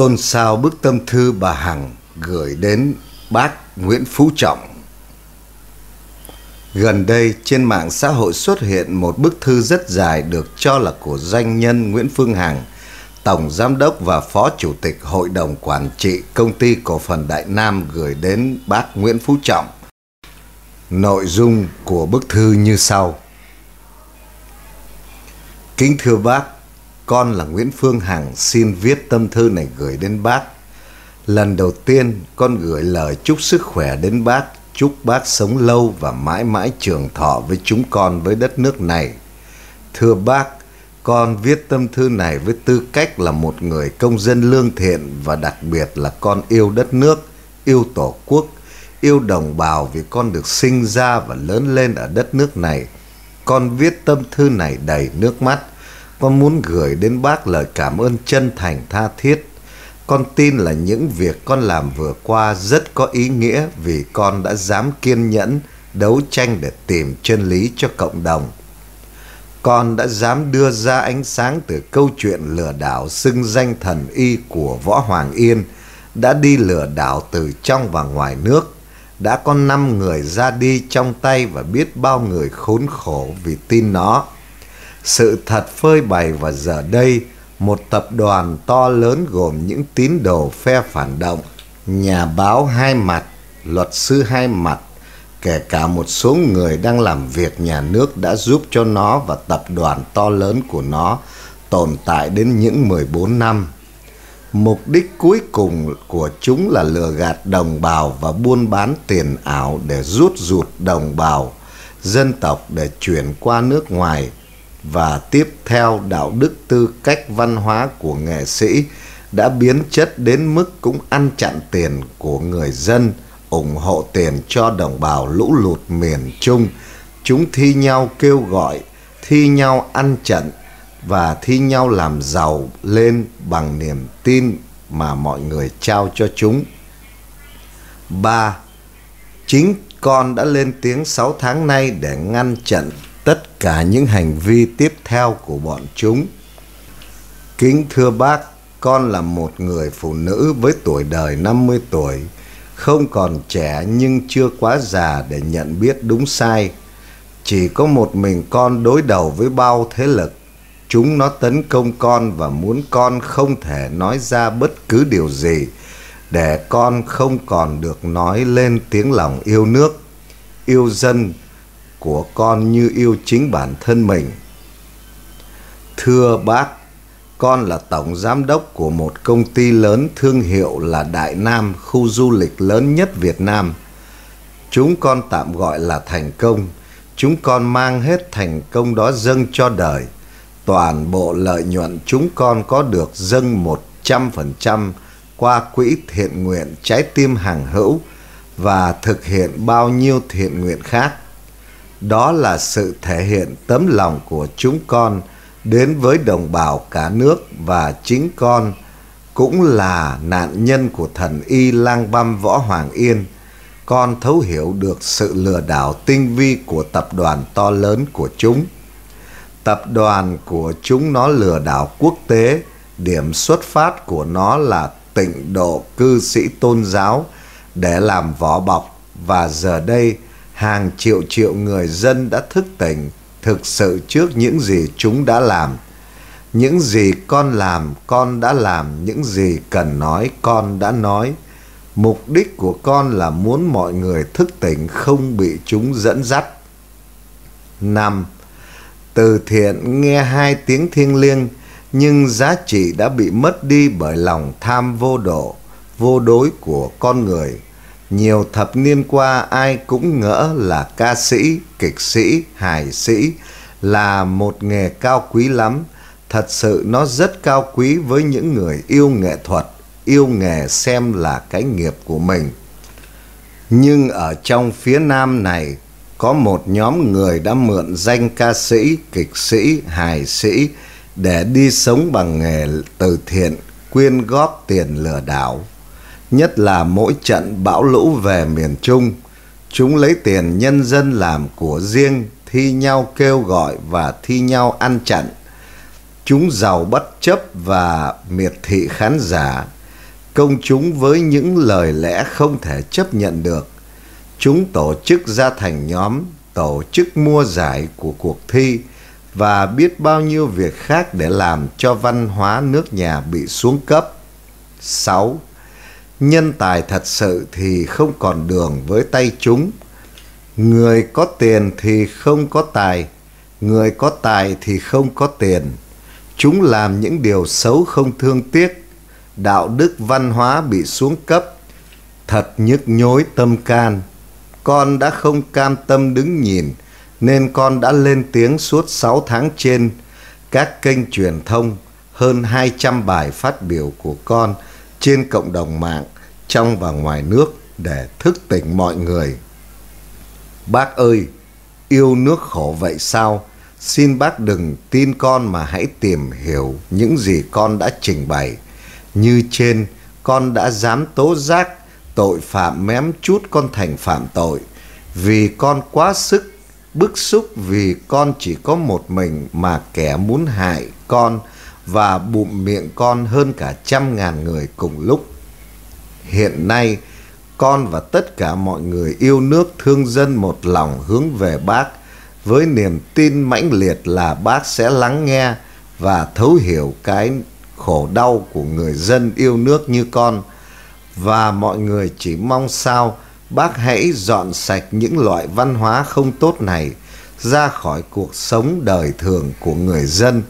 xôn xao bức tâm thư bà Hằng gửi đến bác Nguyễn Phú Trọng. Gần đây trên mạng xã hội xuất hiện một bức thư rất dài được cho là của doanh nhân Nguyễn Phương Hằng, Tổng Giám đốc và Phó Chủ tịch Hội đồng Quản trị Công ty Cổ phần Đại Nam gửi đến bác Nguyễn Phú Trọng. Nội dung của bức thư như sau. Kính thưa bác, con là Nguyễn Phương Hằng xin viết tâm thư này gửi đến bác. Lần đầu tiên con gửi lời chúc sức khỏe đến bác, chúc bác sống lâu và mãi mãi trường thọ với chúng con với đất nước này. Thưa bác, con viết tâm thư này với tư cách là một người công dân lương thiện và đặc biệt là con yêu đất nước, yêu tổ quốc, yêu đồng bào vì con được sinh ra và lớn lên ở đất nước này. Con viết tâm thư này đầy nước mắt con muốn gửi đến bác lời cảm ơn chân thành tha thiết. Con tin là những việc con làm vừa qua rất có ý nghĩa vì con đã dám kiên nhẫn đấu tranh để tìm chân lý cho cộng đồng. Con đã dám đưa ra ánh sáng từ câu chuyện lừa đảo xưng danh thần y của Võ Hoàng Yên đã đi lừa đảo từ trong và ngoài nước. Đã có năm người ra đi trong tay và biết bao người khốn khổ vì tin nó. Sự thật phơi bày và giờ đây một tập đoàn to lớn gồm những tín đồ phe phản động, nhà báo hai mặt, luật sư hai mặt, kể cả một số người đang làm việc nhà nước đã giúp cho nó và tập đoàn to lớn của nó tồn tại đến những 14 năm. Mục đích cuối cùng của chúng là lừa gạt đồng bào và buôn bán tiền ảo để rút rụt đồng bào, dân tộc để chuyển qua nước ngoài và tiếp theo đạo đức tư cách văn hóa của nghệ sĩ đã biến chất đến mức cũng ăn chặn tiền của người dân ủng hộ tiền cho đồng bào lũ lụt miền Trung. Chúng thi nhau kêu gọi, thi nhau ăn trận và thi nhau làm giàu lên bằng niềm tin mà mọi người trao cho chúng. ba Chính con đã lên tiếng 6 tháng nay để ngăn chặn cả những hành vi tiếp theo của bọn chúng. Kính thưa bác, con là một người phụ nữ với tuổi đời 50 tuổi, không còn trẻ nhưng chưa quá già để nhận biết đúng sai. Chỉ có một mình con đối đầu với bao thế lực. Chúng nó tấn công con và muốn con không thể nói ra bất cứ điều gì để con không còn được nói lên tiếng lòng yêu nước, yêu dân của con như yêu chính bản thân mình. Thưa bác, con là tổng giám đốc của một công ty lớn thương hiệu là Đại Nam, khu du lịch lớn nhất Việt Nam. Chúng con tạm gọi là thành công. Chúng con mang hết thành công đó dâng cho đời. Toàn bộ lợi nhuận chúng con có được dâng 100% qua quỹ thiện nguyện trái tim hàng hữu và thực hiện bao nhiêu thiện nguyện khác đó là sự thể hiện tấm lòng của chúng con đến với đồng bào cả nước và chính con, cũng là nạn nhân của thần y lang băm võ hoàng yên. Con thấu hiểu được sự lừa đảo tinh vi của tập đoàn to lớn của chúng. Tập đoàn của chúng nó lừa đảo quốc tế. Điểm xuất phát của nó là tịnh độ cư sĩ tôn giáo để làm vỏ bọc. Và giờ đây hàng triệu triệu người dân đã thức tỉnh thực sự trước những gì chúng đã làm. Những gì con làm, con đã làm, những gì cần nói, con đã nói. Mục đích của con là muốn mọi người thức tỉnh không bị chúng dẫn dắt. năm Từ thiện nghe hai tiếng thiêng liêng, nhưng giá trị đã bị mất đi bởi lòng tham vô độ, vô đối của con người nhiều thập niên qua ai cũng ngỡ là ca sĩ, kịch sĩ, hài sĩ là một nghề cao quý lắm. Thật sự nó rất cao quý với những người yêu nghệ thuật, yêu nghề xem là cái nghiệp của mình. Nhưng ở trong phía nam này có một nhóm người đã mượn danh ca sĩ, kịch sĩ, hài sĩ để đi sống bằng nghề từ thiện, quyên góp tiền lừa đảo nhất là mỗi trận bão lũ về miền Trung, chúng lấy tiền nhân dân làm của riêng, thi nhau kêu gọi và thi nhau ăn chặn. Chúng giàu bất chấp và miệt thị khán giả. công chúng với những lời lẽ không thể chấp nhận được. Chúng tổ chức ra thành nhóm, tổ chức mua giải của cuộc thi và biết bao nhiêu việc khác để làm cho văn hóa nước nhà bị xuống cấp. 6. Nhân tài thật sự thì không còn đường với tay chúng. Người có tiền thì không có tài, người có tài thì không có tiền. Chúng làm những điều xấu không thương tiếc, đạo đức văn hóa bị xuống cấp, thật nhức nhối tâm can. Con đã không cam tâm đứng nhìn, nên con đã lên tiếng suốt 6 tháng trên các kênh truyền thông, hơn 200 bài phát biểu của con trên cộng đồng mạng trong và ngoài nước để thức tỉnh mọi người. Bác ơi, yêu nước khổ vậy sao? Xin bác đừng tin con mà hãy tìm hiểu những gì con đã trình bày. Như trên, con đã dám tố giác tội phạm mém chút con thành phạm tội vì con quá sức bức xúc vì con chỉ có một mình mà kẻ muốn hại con và bụng miệng con hơn cả trăm ngàn người cùng lúc. Hiện nay, con và tất cả mọi người yêu nước thương dân một lòng hướng về bác với niềm tin mãnh liệt là bác sẽ lắng nghe và thấu hiểu cái khổ đau của người dân yêu nước như con và mọi người chỉ mong sao bác hãy dọn sạch những loại văn hóa không tốt này ra khỏi cuộc sống đời thường của người dân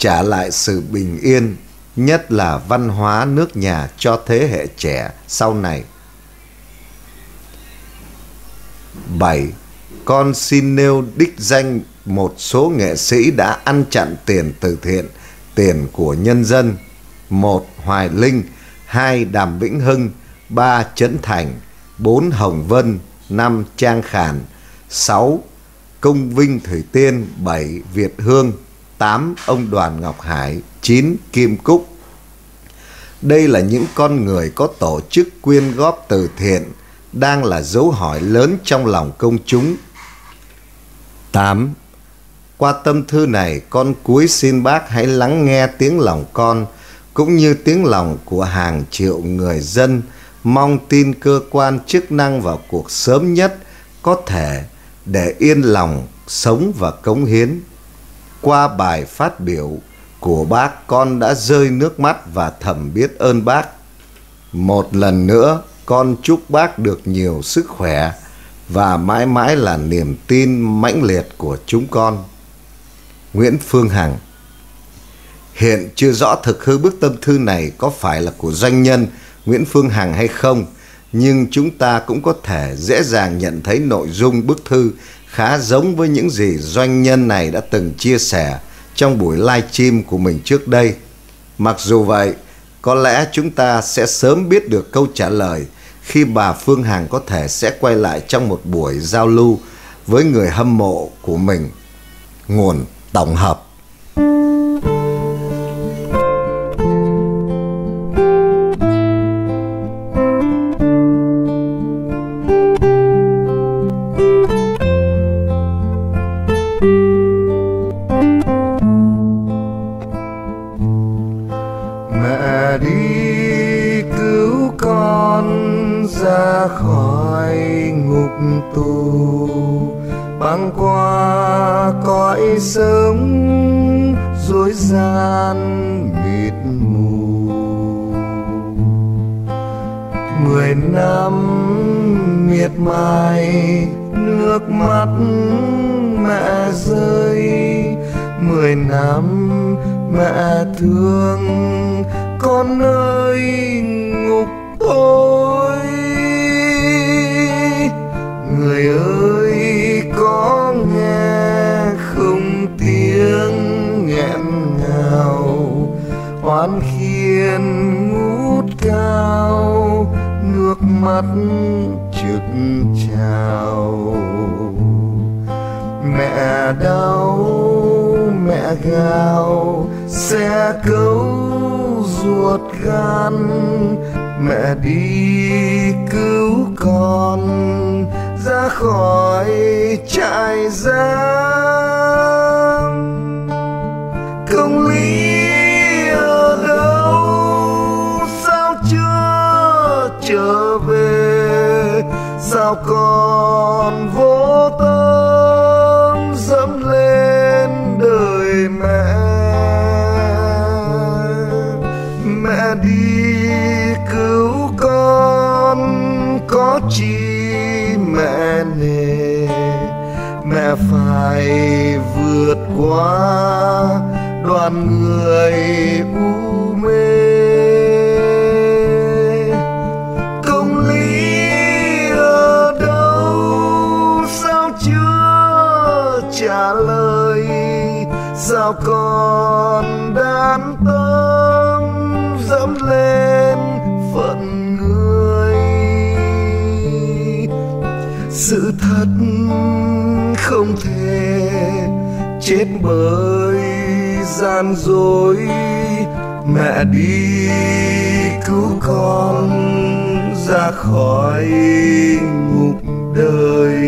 trả lại sự bình yên nhất là văn hóa nước nhà cho thế hệ trẻ sau này 7. Con xin nêu đích danh một số nghệ sĩ đã ăn chặn tiền từ thiện, tiền của nhân dân. một Hoài Linh, hai Đàm Vĩnh Hưng, ba Trấn Thành, bốn Hồng Vân, năm Trang Khản, sáu Công Vinh Thủy Tiên, bảy Việt Hương, tám Ông Đoàn Ngọc Hải, chín Kim Cúc. Đây là những con người có tổ chức quyên góp từ thiện, đang là dấu hỏi lớn trong lòng công chúng. 8. Qua tâm thư này, con cuối xin bác hãy lắng nghe tiếng lòng con, cũng như tiếng lòng của hàng triệu người dân, mong tin cơ quan chức năng vào cuộc sớm nhất có thể để yên lòng sống và cống hiến. Qua bài phát biểu của bác, con đã rơi nước mắt và thầm biết ơn bác. Một lần nữa, con chúc bác được nhiều sức khỏe và mãi mãi là niềm tin mãnh liệt của chúng con. Nguyễn Phương Hằng Hiện chưa rõ thực hư bức tâm thư này có phải là của doanh nhân Nguyễn Phương Hằng hay không, nhưng chúng ta cũng có thể dễ dàng nhận thấy nội dung bức thư khá giống với những gì doanh nhân này đã từng chia sẻ trong buổi live stream của mình trước đây. Mặc dù vậy, có lẽ chúng ta sẽ sớm biết được câu trả lời khi bà Phương Hằng có thể sẽ quay lại trong một buổi giao lưu với người hâm mộ của mình. Nguồn tổng hợp mai nước mắt mẹ rơi. Mười năm mẹ thương, con ơi, ngục tôi. Người ơi, có nghe không tiếng nghẹn ngào? Oan khiên ngút cao, nước mắt mẹ đau, mẹ gào, xe cứu ruột gan. Mẹ đi cứu con, ra khỏi trại giam. Công lý ở đâu, sao chưa trở về? Sao con vô tâm mẹ vượt qua đoàn người u gian dối mẹ đi cứu con ra khỏi ngục đời.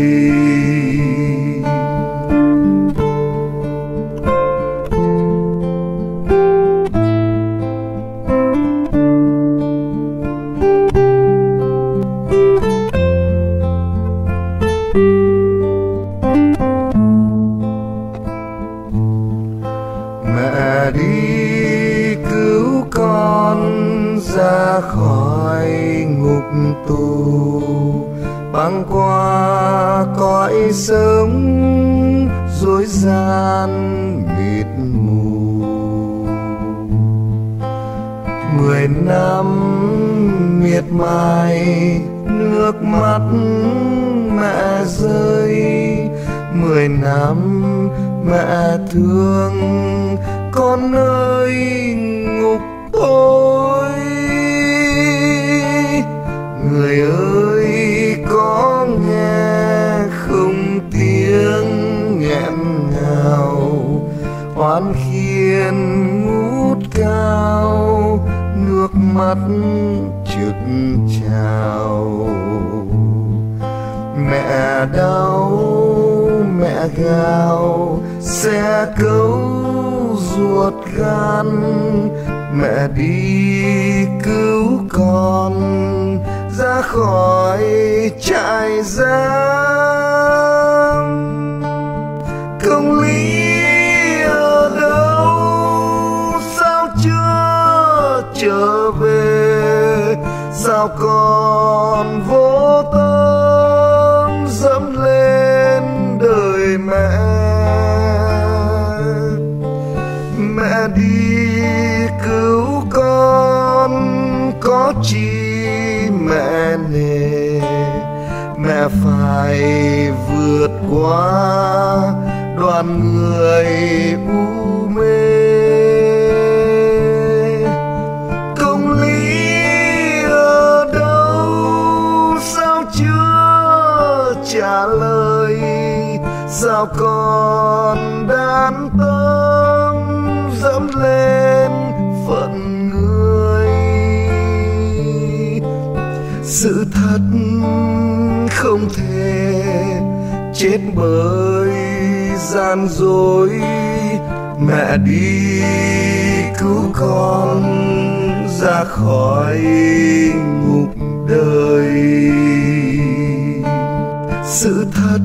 Ra khỏi ngục tù. Băng qua cõi sống dối gian mịt mù. Mười năm miệt mài, nước mắt mẹ rơi. Mười năm mẹ thương, con ơi, ngục tôi. Mắt trước chào. Mẹ đau, mẹ gào, xe cấu ruột gan. Mẹ đi cứu con, ra khỏi trại giam. Sao còn vô tâm dẫm lên đời mẹ? Mẹ đi cứu con, có chi mẹ nề? Mẹ phải vượt qua đoàn người u chết bởi gian dối. Mẹ đi cứu con ra khỏi ngục đời. Sự thật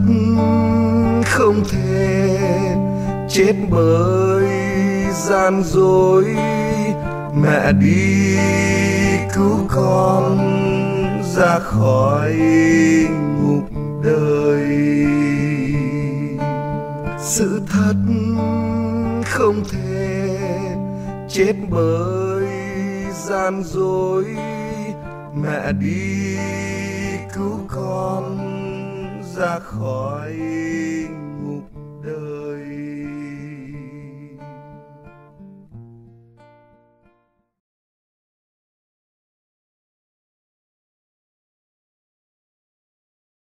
không thể chết bởi gian dối. Mẹ đi cứu con ra khỏi ngục đời sự thật không thể chết bởi gian dối. Mẹ đi cứu con ra khỏi